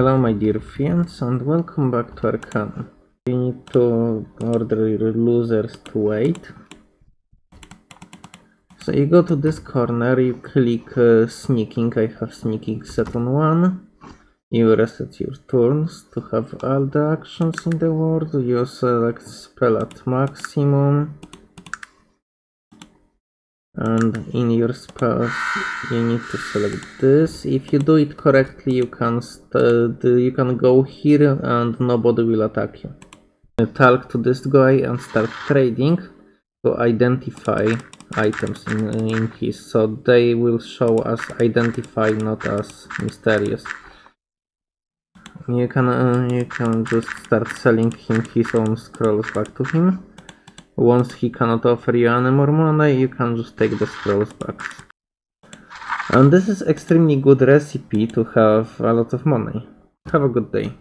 Hello my dear friends and welcome back to Arcanum. You need to order your losers to wait. So you go to this corner, you click uh, sneaking, I have sneaking set on 1. You reset your turns to have all the actions in the world. You select spell at maximum. And in your spells you need to select this. If you do it correctly you can you can go here and nobody will attack you. Talk to this guy and start trading to identify items in, in his so they will show as identify not as mysterious you can uh, you can just start selling him his own scrolls back to him once he cannot offer you any more money you can just take the scrolls back. And this is extremely good recipe to have a lot of money. Have a good day